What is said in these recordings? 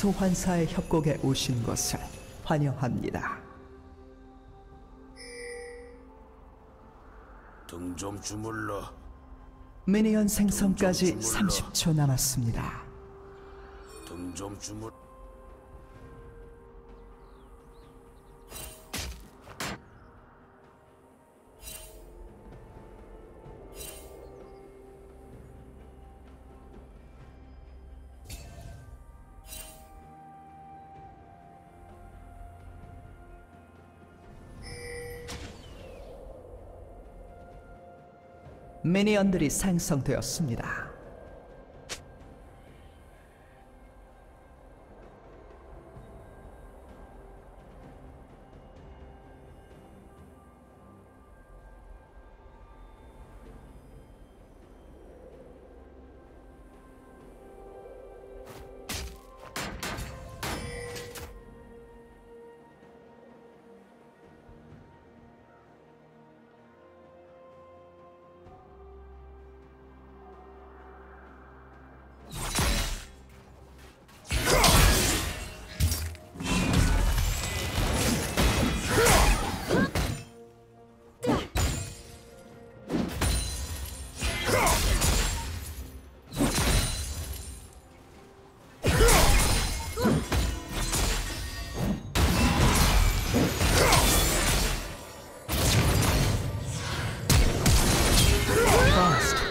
소환사의 협곡에 오신 것을 환영합니다. 등 좀 주물러. 미니언 생성까지 좀 주물러. 30초 남았습니다. 등 좀 주물. 미니언들이 생성되었습니다.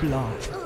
blood.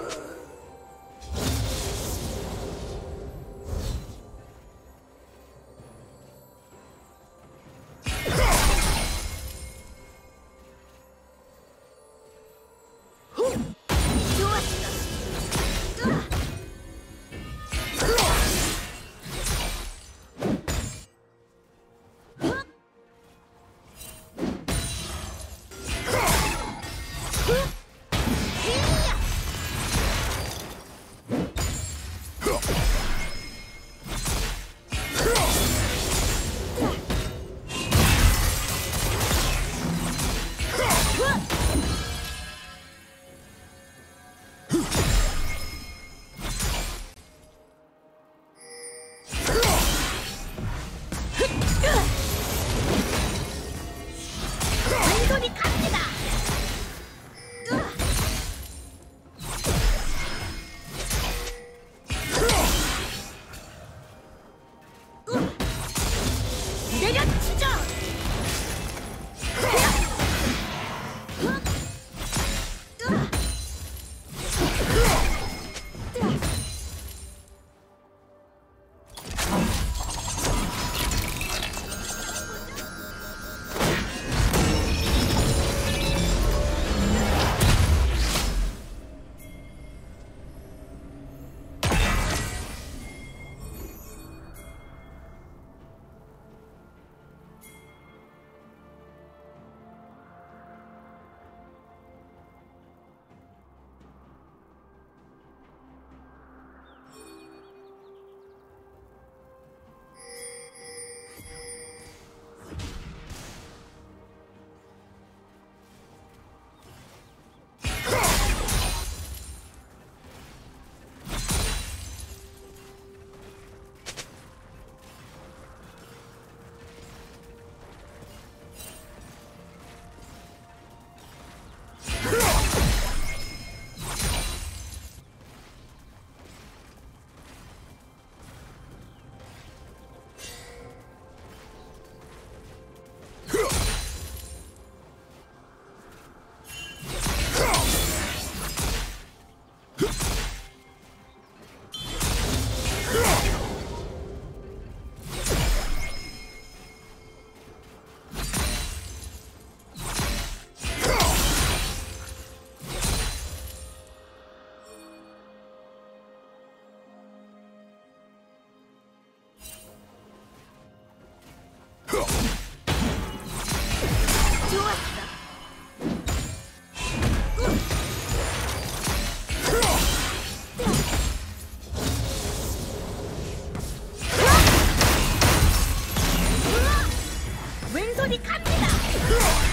Yeah!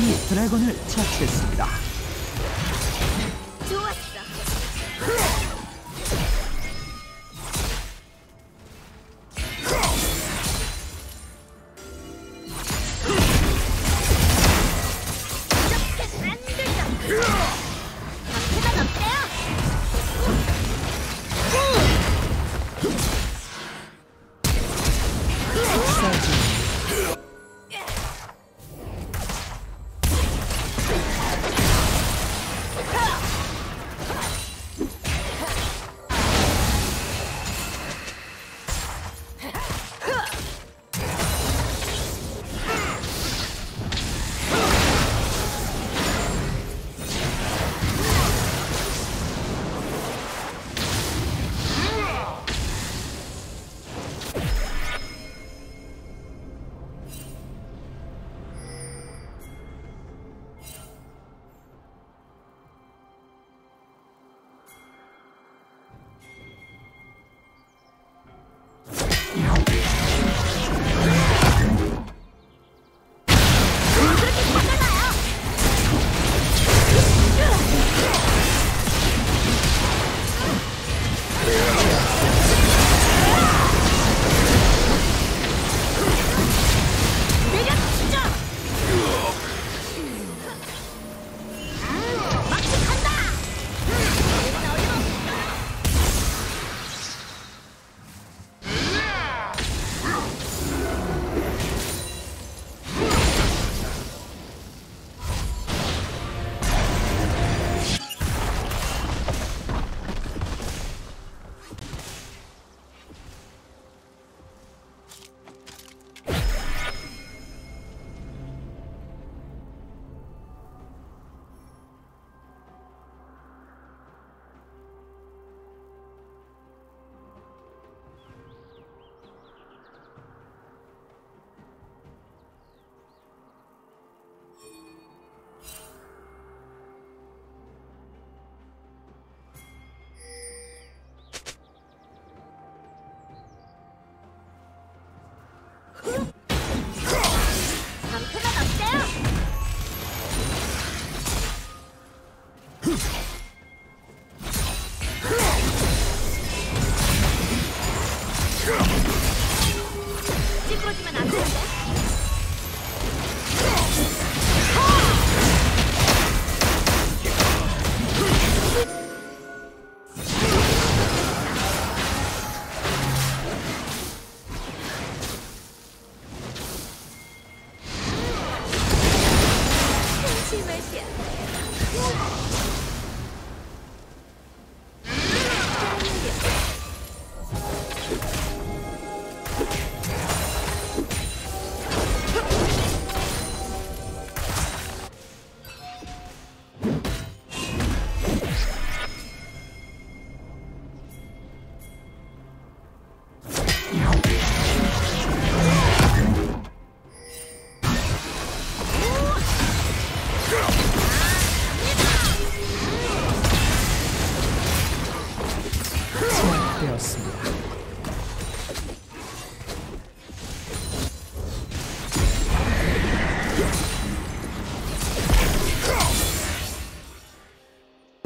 Blood 드래곤을 처치했습니다. 좋았어.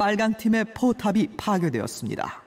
빨강 팀의 포탑이 파괴되었습니다.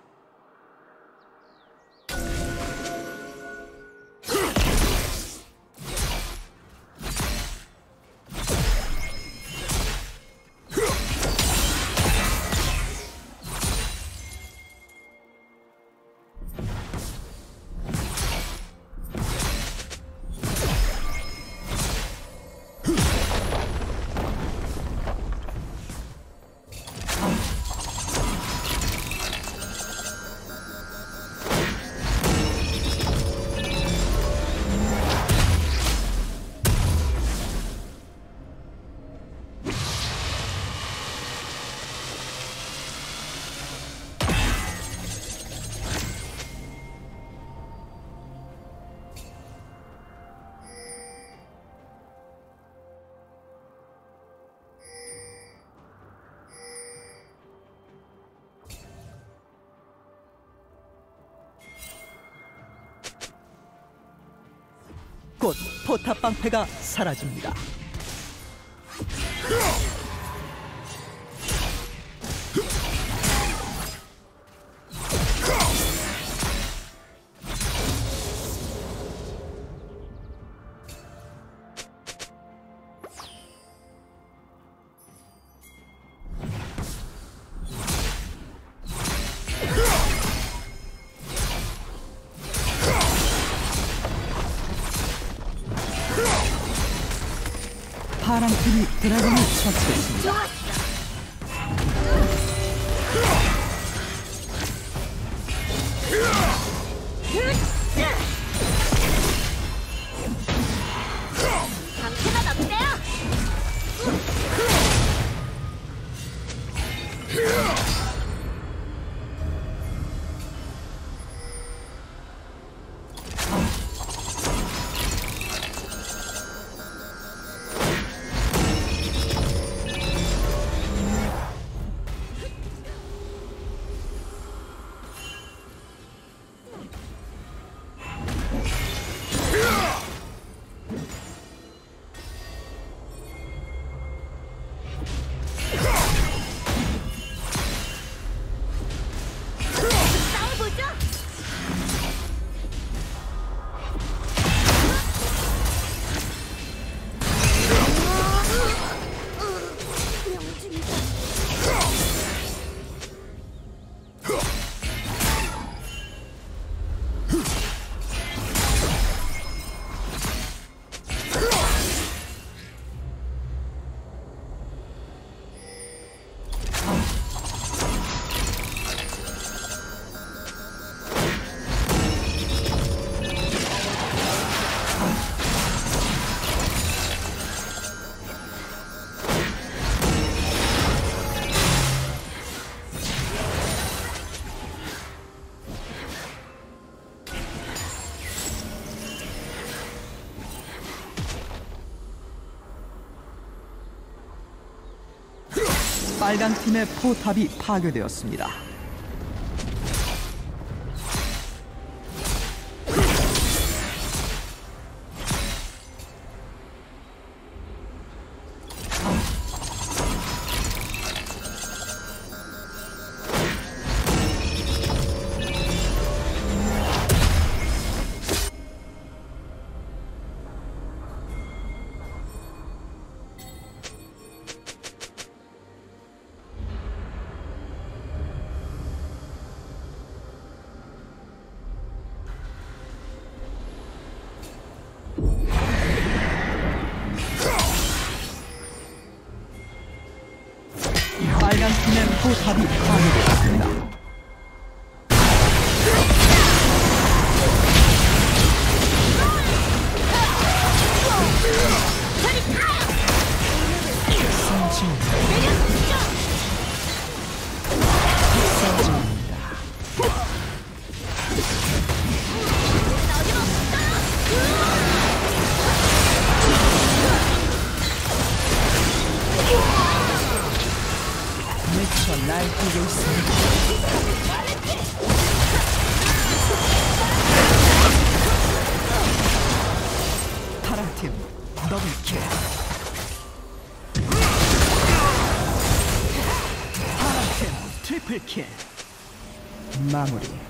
곧 포탑 방패가 사라집니다. 파란 팀이 드래곤을 처치했습니다. 좋 빨간 팀의 포탑이 파괴되었습니다. 날뛰고 있습니다. 파란 팀 더블킬. 파란 팀 트리플킬. 마무리.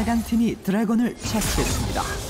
빨간 팀이 드래곤을 처치했습니다.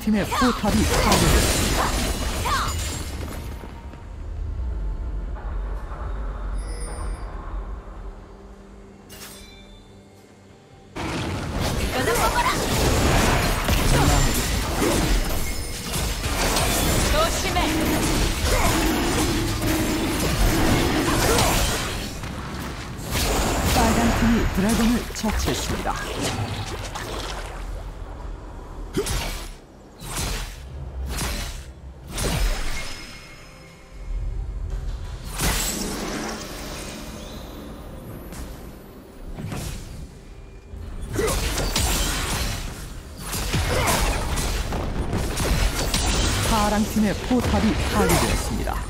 팀의 포탑이 파괴 파랑 팀의 포탑이 파괴되었습니다.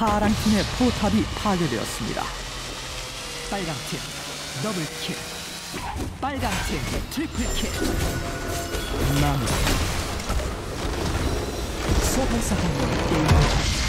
파랑 팀의 포탑이. 파괴되었습니다. 빨강 팀 더블 킬. 빨강 팀 트리플 킬. 마무리. 소환사 한번 게임